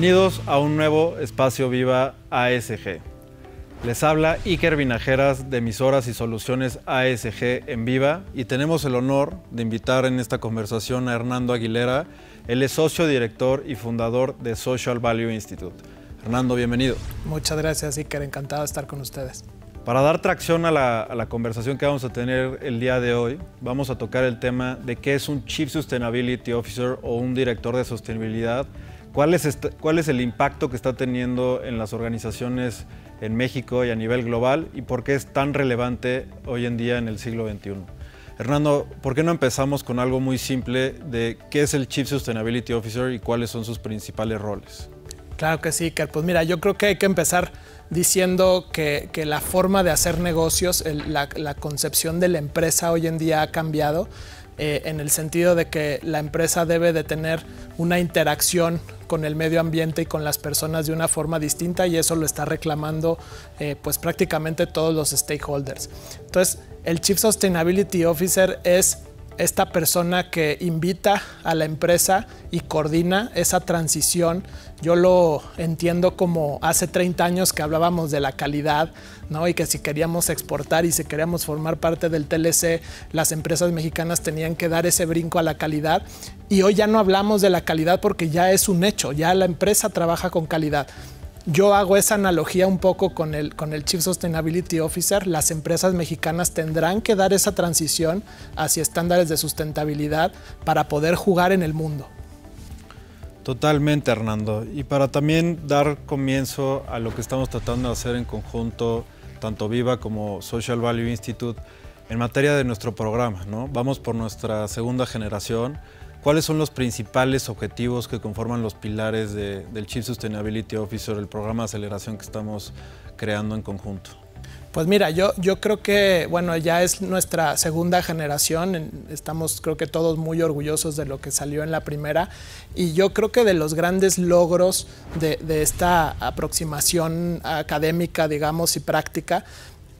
Bienvenidos a un nuevo espacio Viva ASG. Les habla Iker Vinajeras de Emisoras y Soluciones ASG en Viva y tenemos el honor de invitar en esta conversación a Hernando Aguilera. Él es socio, director y fundador de Social Value Institute. Hernando, bienvenido. Muchas gracias, Iker. Encantado de estar con ustedes. Para dar tracción a la, a la, conversación que vamos a tener el día de hoy, vamos a tocar el tema de qué es un Chief Sustainability Officer o un director de sostenibilidad ¿Cuál es, este, ¿Cuál es el impacto que está teniendo en las organizaciones en México y a nivel global y por qué es tan relevante hoy en día en el siglo XXI? Hernando, ¿por qué no empezamos con algo muy simple de qué es el Chief Sustainability Officer y cuáles son sus principales roles? Claro que sí, Ker. Pues mira, yo creo que hay que empezar diciendo que, que la forma de hacer negocios, el, la, la concepción de la empresa hoy en día ha cambiado. Eh, en el sentido de que la empresa debe de tener una interacción con el medio ambiente y con las personas de una forma distinta y eso lo está reclamando eh, pues prácticamente todos los stakeholders. Entonces, el Chief Sustainability Officer es esta persona que invita a la empresa y coordina esa transición. Yo lo entiendo como hace 30 años que hablábamos de la calidad, ¿no? Y que si queríamos exportar y si queríamos formar parte del TLC, las empresas mexicanas tenían que dar ese brinco a la calidad. Y hoy ya no hablamos de la calidad porque ya es un hecho, ya la empresa trabaja con calidad. Yo hago esa analogía un poco con el, con el Chief Sustainability Officer. Las empresas mexicanas tendrán que dar esa transición hacia estándares de sustentabilidad para poder jugar en el mundo. Totalmente, Hernando. Y para también dar comienzo a lo que estamos tratando de hacer en conjunto, tanto Viva como Social Value Institute, en materia de nuestro programa. ¿no? Vamos por nuestra segunda generación ¿Cuáles son los principales objetivos que conforman los pilares de, del Chief Sustainability Officer, el programa de aceleración que estamos creando en conjunto? Pues mira, yo, yo creo que, bueno, ya es nuestra segunda generación, estamos creo que todos muy orgullosos de lo que salió en la primera y yo creo que de los grandes logros de esta aproximación académica, digamos, y práctica,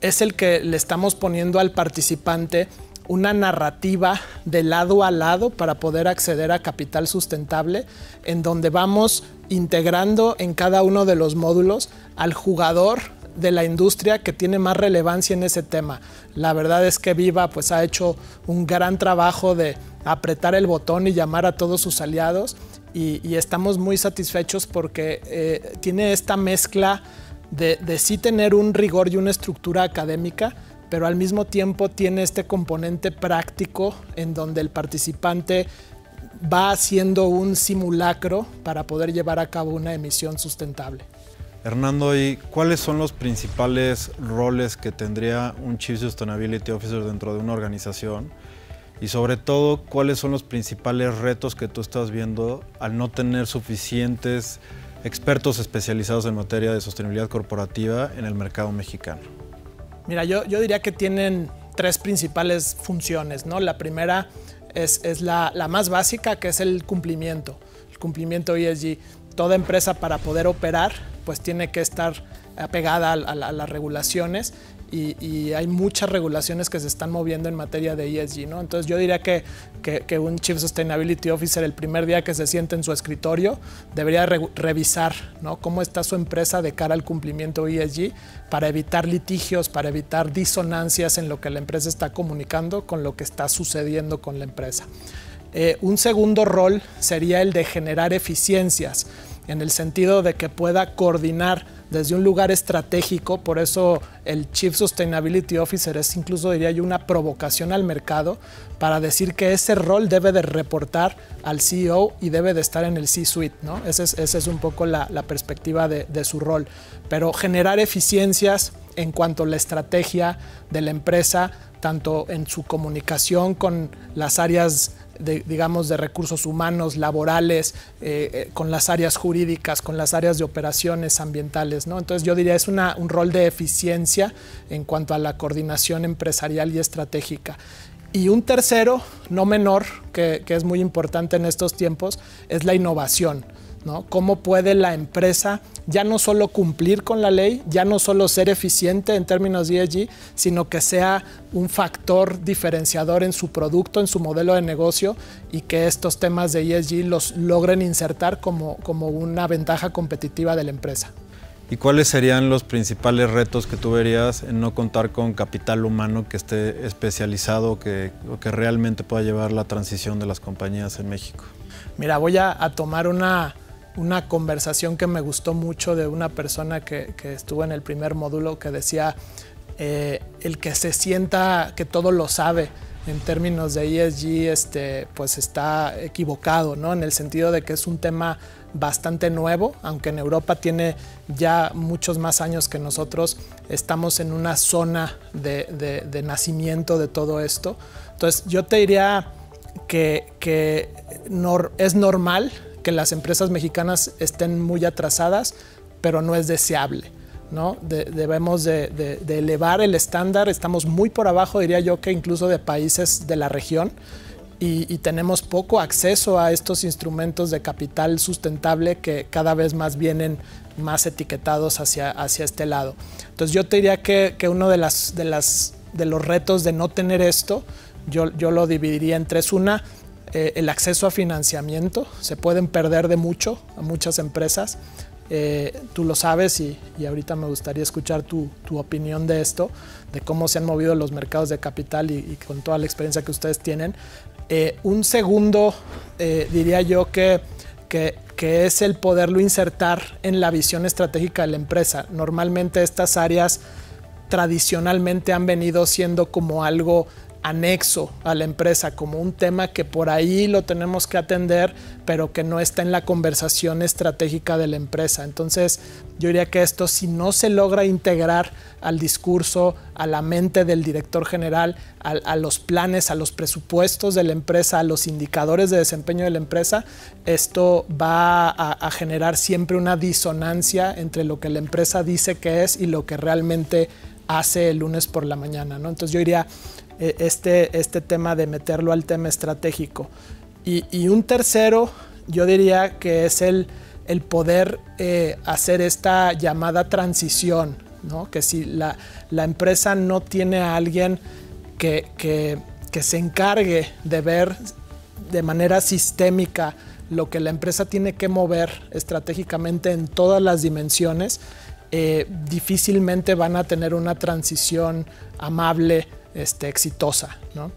es el que le estamos poniendo al participante una narrativa de lado a lado para poder acceder a capital sustentable, en donde vamos integrando en cada uno de los módulos al jugador de la industria que tiene más relevancia en ese tema. La verdad es que Viva pues ha hecho un gran trabajo de apretar el botón y llamar a todos sus aliados y, estamos muy satisfechos porque eh, tiene esta mezcla de, de sí tener un rigor y una estructura académica, pero al mismo tiempo tiene este componente práctico en donde el participante va haciendo un simulacro para poder llevar a cabo una emisión sustentable. Hernando, ¿y cuáles son los principales roles que tendría un Chief Sustainability Officer dentro de una organización? Y sobre todo, ¿cuáles son los principales retos que tú estás viendo al no tener suficientes expertos especializados en materia de sostenibilidad corporativa en el mercado mexicano? Mira, yo, yo diría que tienen tres principales funciones, ¿no? La primera es, es la, la, más básica, que es el cumplimiento, el cumplimiento ESG. Toda empresa para poder operar, pues tiene que estar apegada a, las regulaciones y, y, hay muchas regulaciones que se están moviendo en materia de ESG. ¿no? Entonces yo diría que, que, que, un Chief Sustainability Officer el primer día que se siente en su escritorio debería re revisar ¿no? cómo está su empresa de cara al cumplimiento ESG para evitar litigios, para evitar disonancias en lo que la empresa está comunicando con lo que está sucediendo con la empresa. Eh, un segundo rol sería el de generar eficiencias en el sentido de que pueda coordinar desde un lugar estratégico, por eso el Chief Sustainability Officer es incluso, diría yo, una provocación al mercado para decir que ese rol debe de reportar al CEO y debe de estar en el C-Suite, ¿no? Esa es, ese es un poco la, perspectiva de su rol. Pero generar eficiencias en cuanto a la estrategia de la empresa, tanto en su comunicación con las áreas de, digamos, de recursos humanos, laborales, eh, eh, con las áreas jurídicas, con las áreas de operaciones ambientales. ¿no? Entonces yo diría es un rol de eficiencia en cuanto a la coordinación empresarial y estratégica. Y un tercero, no menor, que, que es muy importante en estos tiempos, es la innovación. ¿No? ¿Cómo puede la empresa ya no solo cumplir con la ley, ya no solo ser eficiente en términos de ESG, sino que sea un factor diferenciador en su producto, en su modelo de negocio y que estos temas de ESG los logren insertar como, como una ventaja competitiva de la empresa? ¿Y cuáles serían los principales retos que tú verías en no contar con capital humano que esté especializado que, o que realmente pueda llevar la transición de las compañías en México? Mira, voy a, tomar una, una, conversación que me gustó mucho de una persona que, que estuvo en el primer módulo que decía, eh, el que se sienta que todo lo sabe en términos de ESG, este, pues está equivocado, ¿no? En el sentido de que es un tema bastante nuevo, aunque en Europa tiene ya muchos más años que nosotros, estamos en una zona de, nacimiento de todo esto. Entonces yo te diría que, es normal que las empresas mexicanas estén muy atrasadas, pero no es deseable. ¿no? debemos de, elevar el estándar, estamos muy por abajo, diría yo, que incluso de países de la región y, tenemos poco acceso a estos instrumentos de capital sustentable que cada vez más vienen más etiquetados hacia, hacia este lado. Entonces yo te diría que, uno de, las, de, las, de los retos de no tener esto, yo, yo lo dividiría en tres. Una, eh, el acceso a financiamiento, se pueden perder de mucho a muchas empresas. Eh, tú lo sabes y, ahorita me gustaría escuchar tu, opinión de esto, de cómo se han movido los mercados de capital y, con toda la experiencia que ustedes tienen. Eh, un segundo, diría yo que, que, es el poderlo insertar en la visión estratégica de la empresa. Normalmente estas áreas tradicionalmente han venido siendo como algo anexo a la empresa, como un tema que por ahí lo tenemos que atender, pero que no está en la conversación estratégica de la empresa. Entonces, yo diría que esto, si no se logra integrar al discurso, a la mente del director general, a, los planes, a los presupuestos de la empresa, a los indicadores de desempeño de la empresa, esto va a, generar siempre una disonancia entre lo que la empresa dice que es y lo que realmente hace el lunes por la mañana. ¿no? Entonces yo diría, este, este tema de meterlo al tema estratégico. Y, un tercero, yo diría que es el, el poder eh, hacer esta llamada transición, ¿no? que si la, la, empresa no tiene a alguien que, que, que se encargue de ver de manera sistémica lo que la empresa tiene que mover estratégicamente en todas las dimensiones, eh, difícilmente van a tener una transición amable este, exitosa, ¿no?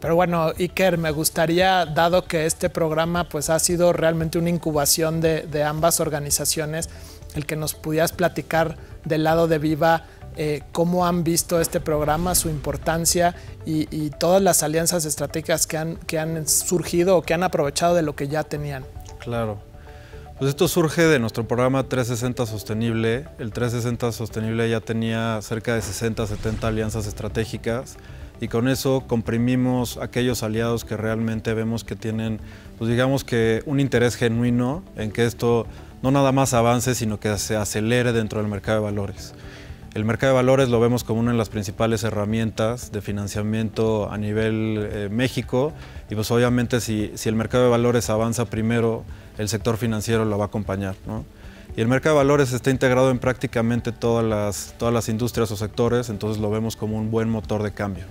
Pero bueno, Iker, me gustaría, dado que este programa pues, ha sido realmente una incubación de, ambas organizaciones, el que nos pudieras platicar del lado de Viva eh, cómo han visto este programa, su importancia y, todas las alianzas estratégicas que han, que han surgido o que han aprovechado de lo que ya tenían. Claro. Pues esto surge de nuestro programa 360 Sostenible. El 360 Sostenible ya tenía cerca de 60, 70 alianzas estratégicas y con eso comprimimos aquellos aliados que realmente vemos que tienen, pues digamos que un interés genuino en que esto no nada más avance, sino que se acelere dentro del mercado de valores. El mercado de valores lo vemos como una de las principales herramientas de financiamiento a nivel eh, México y pues obviamente si, si el mercado de valores avanza primero, el sector financiero lo va a acompañar. Y el mercado de valores está integrado en prácticamente todas las, todas las industrias o sectores, entonces lo vemos como un buen motor de cambio.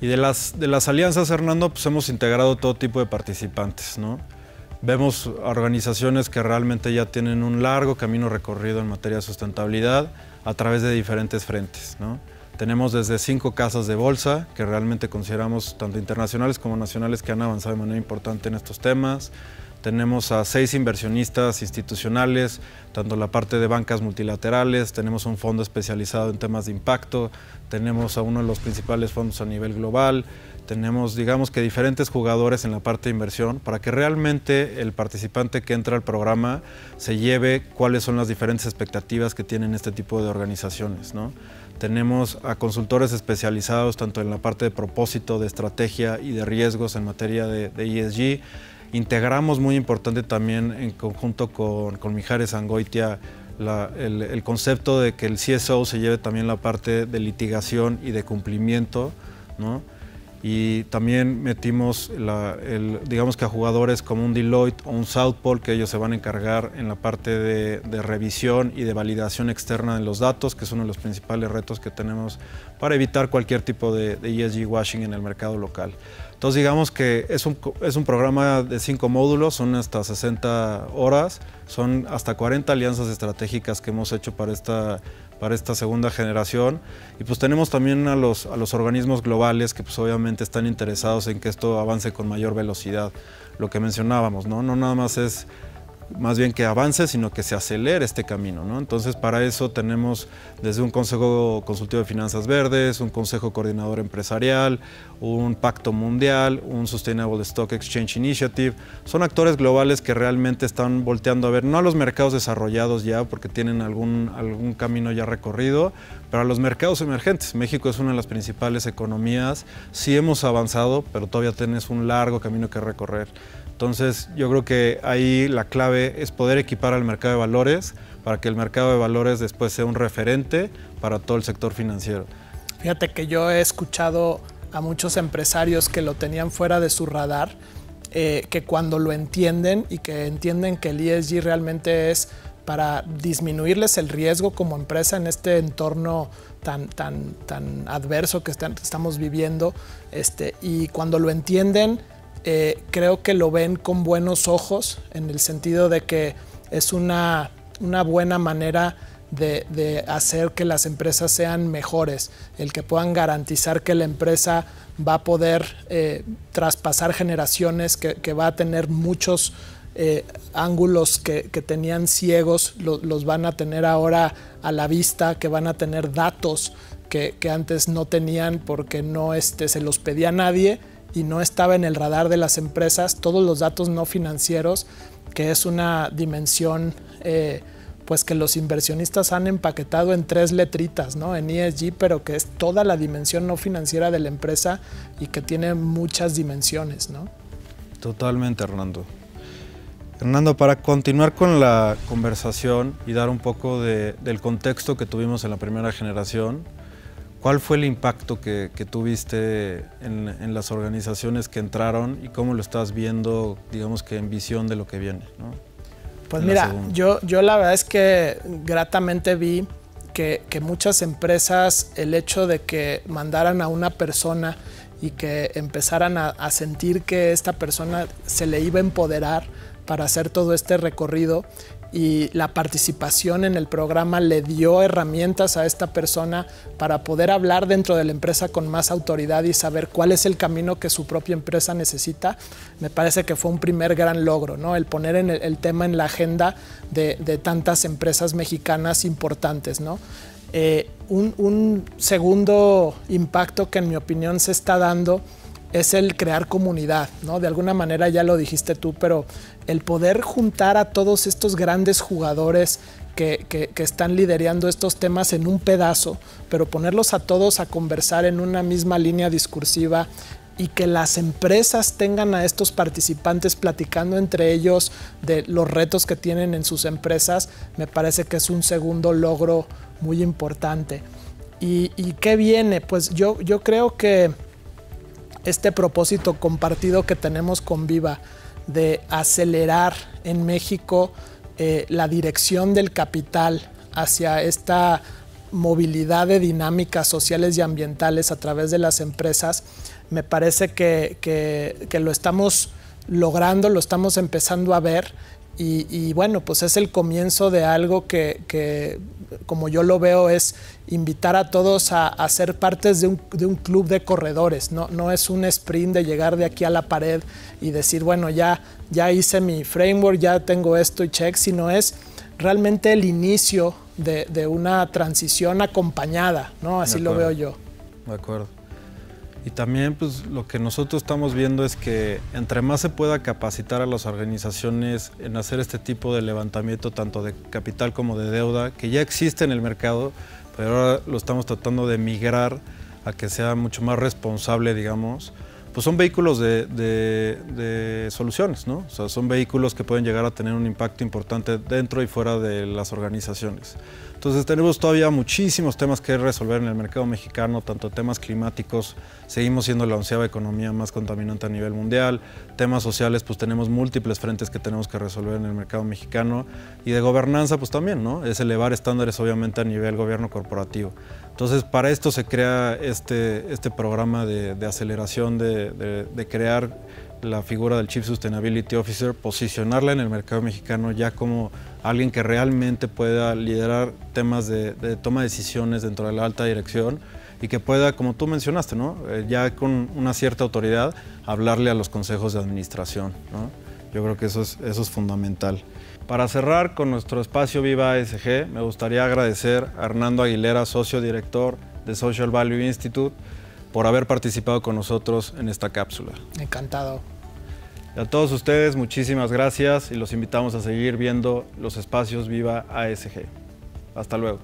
Y de las, de las alianzas, Hernando, pues hemos integrado todo tipo de participantes. ¿no? Vemos organizaciones que realmente ya tienen un largo camino recorrido en materia de sustentabilidad a través de diferentes frentes. Tenemos desde cinco casas de bolsa que realmente consideramos tanto internacionales como nacionales que han avanzado de manera importante en estos temas. Tenemos a seis inversionistas institucionales, tanto la parte de bancas multilaterales, tenemos un fondo especializado en temas de impacto, tenemos a uno de los principales fondos a nivel global, tenemos, digamos que diferentes jugadores en la parte de inversión para que realmente el participante que entra al programa se lleve cuáles son las diferentes expectativas que tienen este tipo de organizaciones. ¿no? Tenemos a consultores especializados tanto en la parte de propósito, de estrategia y de riesgos en materia de, de ESG Integramos muy importante también en conjunto con, con Mijares Angoitia el, concepto de que el CSO se lleve también la parte de litigación y de cumplimiento, ¿no? Y también metimos, digamos que a jugadores como un Deloitte o un Southpol, que ellos se van a encargar en la parte de, revisión y de validación externa de los datos, que es uno de los principales retos que tenemos para evitar cualquier tipo de, de ESG washing en el mercado local. Entonces digamos que es un, es un programa de cinco módulos, son hasta 60 horas, son hasta 40 alianzas estratégicas que hemos hecho para esta para esta segunda generación. Y pues tenemos también a los, a los organismos globales que pues obviamente están interesados en que esto avance con mayor velocidad. Lo que mencionábamos, ¿no? No nada más es más bien que avance, sino que se acelere este camino. ¿no? Entonces, para eso tenemos desde un Consejo Consultivo de Finanzas Verdes, un Consejo Coordinador Empresarial, un Pacto Mundial, un Sustainable Stock Exchange Initiative. Son actores globales que realmente están volteando a ver, no a los mercados desarrollados ya, porque tienen algún, algún camino ya recorrido, pero a los mercados emergentes. México es una de las principales economías. Sí hemos avanzado, pero todavía tenés un largo camino que recorrer. Entonces yo creo que ahí la clave es poder equipar al mercado de valores para que el mercado de valores después sea un referente para todo el sector financiero. Fíjate que yo he escuchado a muchos empresarios que lo tenían fuera de su radar, eh, que cuando lo entienden y que entienden que el ESG realmente es para disminuirles el riesgo como empresa en este entorno tan, tan, tan adverso que estamos viviendo, este, y cuando lo entienden, eh, creo que lo ven con buenos ojos, en el sentido de que es una, buena manera de, hacer que las empresas sean mejores, el que puedan garantizar que la empresa va a poder eh, traspasar generaciones, que, va a tener muchos eh, ángulos que, tenían ciegos, los van a tener ahora a la vista, que van a tener datos que, antes no tenían porque no este, se los pedía nadie y no estaba en el radar de las empresas todos los datos no financieros, que es una dimensión eh, pues que los inversionistas han empaquetado en tres letritas, ¿no? En ESG, pero que es toda la dimensión no financiera de la empresa y que tiene muchas dimensiones, ¿no? Totalmente, Hernando. Hernando, para continuar con la conversación y dar un poco del contexto que tuvimos en la primera generación, ¿Cuál fue el impacto que, tuviste en, las organizaciones que entraron y cómo lo estás viendo, digamos que en visión de lo que viene? Pues mira, yo, yo la verdad es que gratamente vi que, muchas empresas, el hecho de que mandaran a una persona y que empezaran a sentir que esta persona se le iba a empoderar para hacer todo este recorrido y la participación en el programa le dio herramientas a esta persona para poder hablar dentro de la empresa con más autoridad y saber cuál es el camino que su propia empresa necesita, me parece que fue un primer gran logro, ¿no? el poner en el, tema en la agenda de, tantas empresas mexicanas importantes. ¿no? Eh, un, un segundo impacto que en mi opinión se está dando es el crear comunidad, ¿no? De alguna manera ya lo dijiste tú, pero el poder juntar a todos estos grandes jugadores que, están liderando estos temas en un pedazo, pero ponerlos a todos a conversar en una misma línea discursiva y que las empresas tengan a estos participantes platicando entre ellos de los retos que tienen en sus empresas, me parece que es un segundo logro muy importante. ¿Y, y qué viene? Pues yo creo que este propósito compartido que tenemos con Viva de acelerar en México eh, la dirección del capital hacia esta movilidad de dinámicas sociales y ambientales a través de las empresas, me parece que, que lo estamos logrando, lo estamos empezando a ver y, bueno, pues es el comienzo de algo que, como yo lo veo, es invitar a todos a, ser partes de un, club de corredores. No, no es un sprint de llegar de aquí a la pared y decir, bueno, ya, ya hice mi framework, ya tengo esto y check, sino es realmente el inicio de, una transición acompañada, ¿no? Así lo veo yo. De acuerdo. Y también pues lo que nosotros estamos viendo es que entre más se pueda capacitar a las organizaciones en hacer este tipo de levantamiento tanto de capital como de deuda, que ya existe en el mercado, pero ahora lo estamos tratando de migrar a que sea mucho más responsable, digamos, pues son vehículos de, soluciones, ¿no? O sea, son vehículos que pueden llegar a tener un impacto importante dentro y fuera de las organizaciones. Entonces tenemos todavía muchísimos temas que resolver en el mercado mexicano, tanto temas climáticos, seguimos siendo la onceava economía más contaminante a nivel mundial, temas sociales, pues tenemos múltiples frentes que tenemos que resolver en el mercado mexicano y de gobernanza, pues también, ¿no? Es elevar estándares obviamente a nivel gobierno corporativo. Entonces, para esto se crea este, este programa de, aceleración, de, de crear la figura del Chief Sustainability Officer, posicionarla en el mercado mexicano ya como alguien que realmente pueda liderar temas de, toma de decisiones dentro de la alta dirección y que pueda, como tú mencionaste, ¿no? Eh, ya con una cierta autoridad, hablarle a los consejos de administración. ¿no? Yo creo que eso es, eso es fundamental. Para cerrar con nuestro espacio Viva ASG, me gustaría agradecer a Hernando Aguilera, socio director de Social Value Institute, por haber participado con nosotros en esta cápsula. Encantado. a todos ustedes, muchísimas gracias y los invitamos a seguir viendo los espacios Viva ASG. Hasta luego.